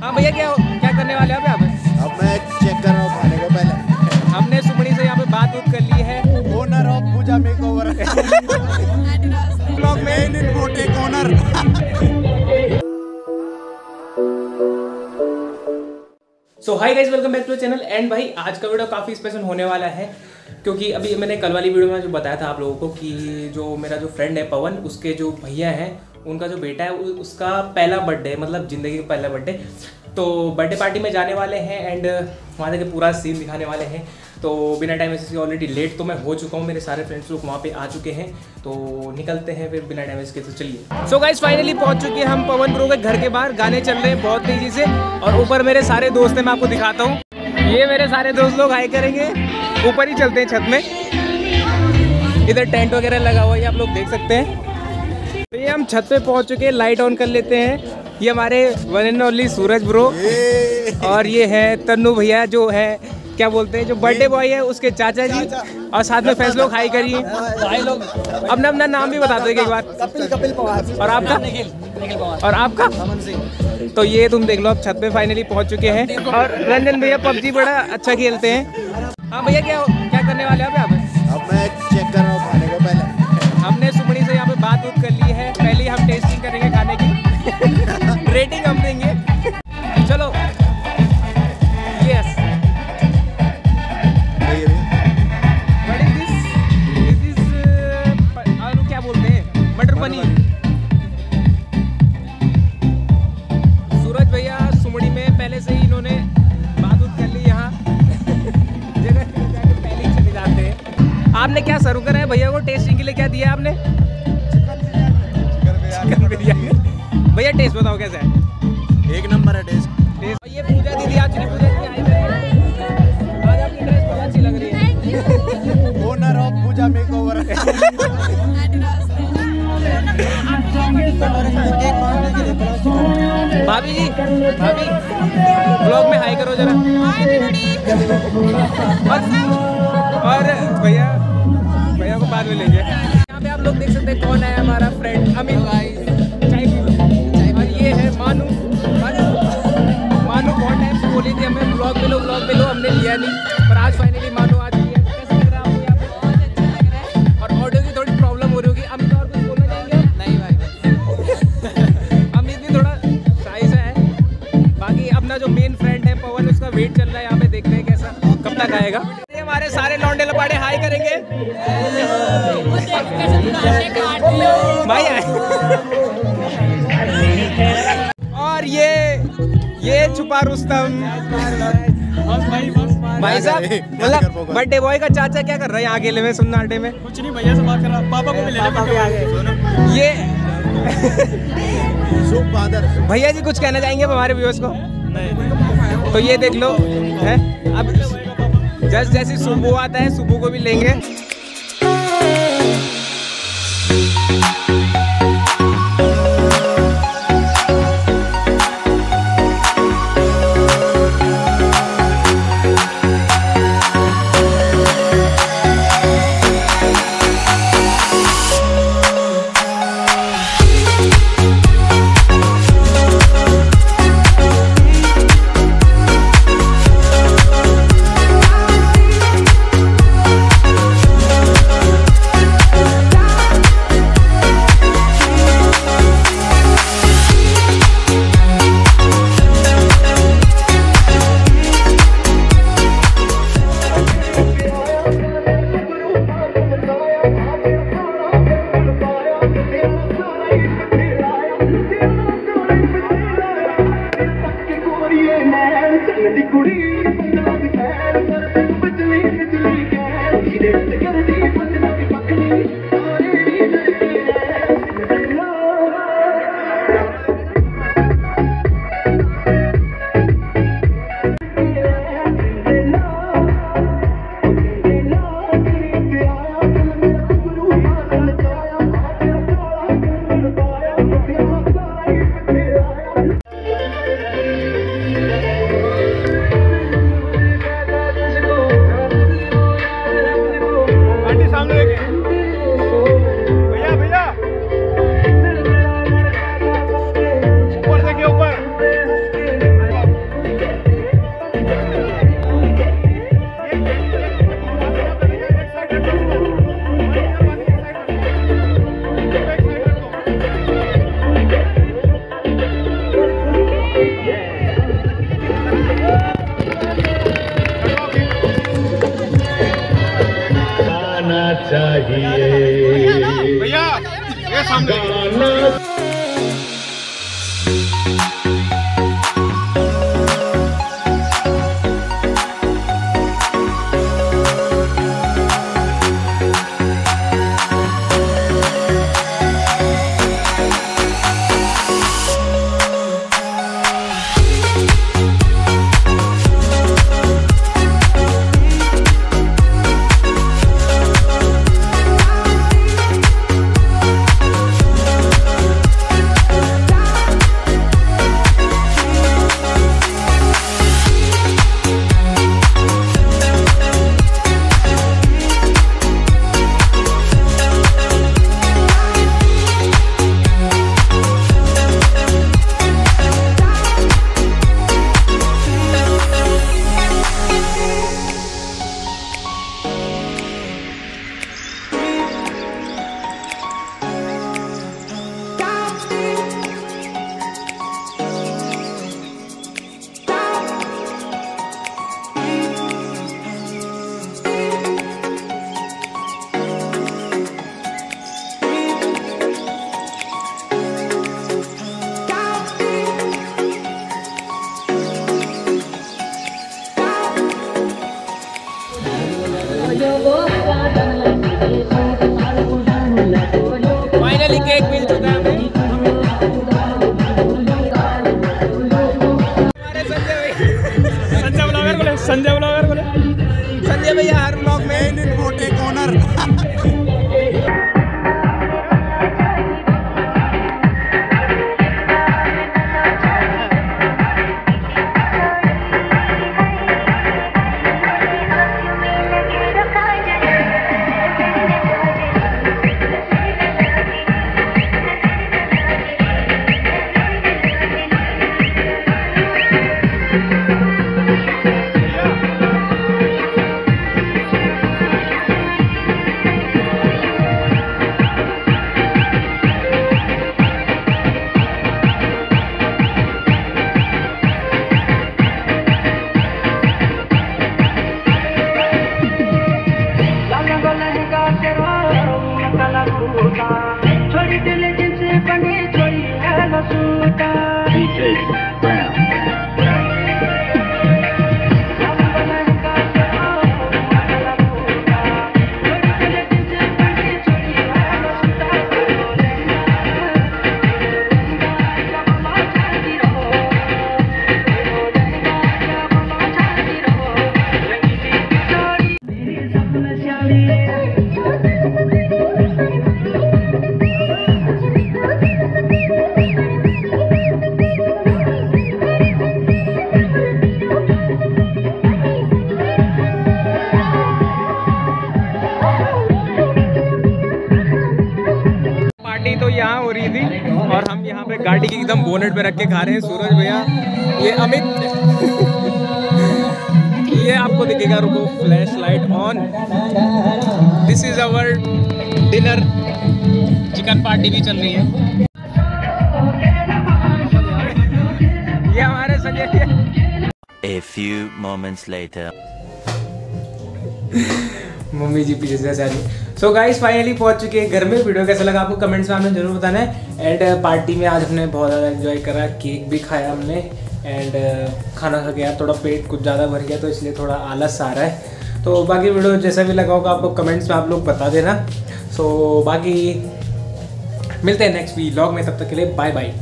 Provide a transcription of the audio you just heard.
हाँ भैया क्या क्या करने वाले हैं आप? अब मैं चेक कर रहा हूँ खाने को पहले। हमने सुमड़ी से यहाँ पे बात उत कर ली है। Owner of Pooja makeover main owner so hi guys welcome back to channel and भाई आज का वीडियो काफ़ी स्पेशल होने वाला है क्योंकि अभी मैंने कल वाली वीडियो में जो बताया था आप लोगों को कि जो मेरा जो फ्रेंड है पवन उसके जो भैया हैं उनका जो बेटा है उसका पहला बर्थडे मतलब ज़िंदगी का पहला बर्थडे तो बर्थडे पार्टी में जाने वाले हैं एंड वहाँ जाके पूरा सीन दिखाने वाले हैं। तो बिना टाइम ऐसे ऑलरेडी लेट तो मैं हो चुका हूँ, मेरे सारे फ्रेंड्स लोग वहाँ पे आ चुके हैं। तो निकलते हैं फिर बिना टाइम इसके तो चलिए। सो गाइज़ फाइनली पहुँच चुके हैं हम पवन ब्रो के घर के बाहर। गाने चल रहे हैं बहुत तेज़ी से और ऊपर मेरे सारे दोस्त हैं, मैं आपको दिखाता हूँ। ये मेरे सारे दोस्त लोग हाई करेंगे। ऊपर ही चलते हैं छत में। इधर टेंट वगैरह लगा हुआ है आप लोग देख सकते हैं। तो ये हम छत पे पहुँच चुके हैं लाइट ऑन कर लेते हैं। ये हमारे one and only Suraj bro और ये है तन्नू भैया जो है क्या बोलते हैं जो बर्थडे बॉय है उसके चाचा जी और साथ में फैसलो खाई करिए भाई लोग। अपना अपना नाम भी बता दो एक बार। कपिल कपिल पवार। और आपका? और आपका? तो ये तुम देख लो अब छत पे फाइनली पहुँच चुके हैं। और रंजन भैया पबजी बड़ा अच्छा खेलते हैं। हाँ भैया क्या क्या करने वाले हैं आप? अब मैं चेक कर करेंगे खाने की। रेटिंग हम देंगे। चलो। यस दिस क्या बोलते हैं? मटर पनीर। सूरज भैया सुमड़ी में पहले से ही इन्होंने बात उत कर ली यहाँ। जगह जगह पहले ही चले जाते हैं। आपने क्या सर्व करा है भैया को? टेस्टिंग के लिए क्या दिया आपने? भैया टेस्ट बताओ कैसा है? एक नंबर है टेस्ट टेस्ट ये पूजा दीदी आज पूजा आई है? आज आपकी ड्रेस बहुत अच्छी लग रही है। Owner of Pooja make over भाभी जी भाभी ब्लॉग में हाई करो जरा। और और भैया भैया को बाद में लेंगे। यहाँ पे आप लोग देख सकते हैं कौन है हमारा। ये हमारे सारे लौंडे लपाड़े हाई करेंगे। भाई और ये ये छुपा रुस्तम। भाई साहब मतलब बर्थडे बॉय का चाचा क्या कर रहा है यहाँ अकेले में सुन्नाटे में? कुछ नहीं भैया से बात कर रहा पापा को भी ले ले ये भैया जी कुछ कहना चाहेंगे हमारे व्यूअर्स को? नहीं। तो ये देख लो है? अब जस्ट जैसे सुबह आता है सुबह को भी लेंगे। ਮੇਰੀ ਕੁੜੀ ਪੰਜਾਬ ਦੀ ਕੈਰ ਕਰ ਤੂੰ ਬਚਲੀ ਬਚਲੀ ਕੈਰ ਜਿਹਦੇ ਤੇ সামনে রেখে फाइनली केक मिल चुका एकदम बोनेट पे रख के खा रहे हैं। सूरज भैया ये अमित। ये आपको दिखेगा रुको flash light on this is our dinner chicken party भी चल रही है। ये हमारे Sanjay A few moments later. Mummy जी पीछे से सारी सो गाइस फाइनली पहुँच चुके हैं घर में। वीडियो कैसा लगा आपको कमेंट्स में आपने ज़रूर बताना है। एंड पार्टी में आज हमने बहुत ज़्यादा एंजॉय करा। केक भी खाया हमने। एंड खाना खा गया थोड़ा पेट कुछ ज़्यादा भर गया तो इसलिए थोड़ा आलस आ रहा है। तो बाकी वीडियो जैसा भी लगा होगा, आपको कमेंट्स में आप लोग बता देना। सो बाकी मिलते हैं नेक्स्ट वीलॉग में। तब तक के लिए बाय बाय